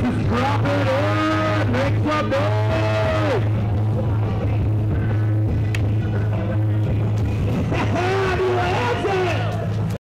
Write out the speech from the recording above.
Just drop it in, make some noise.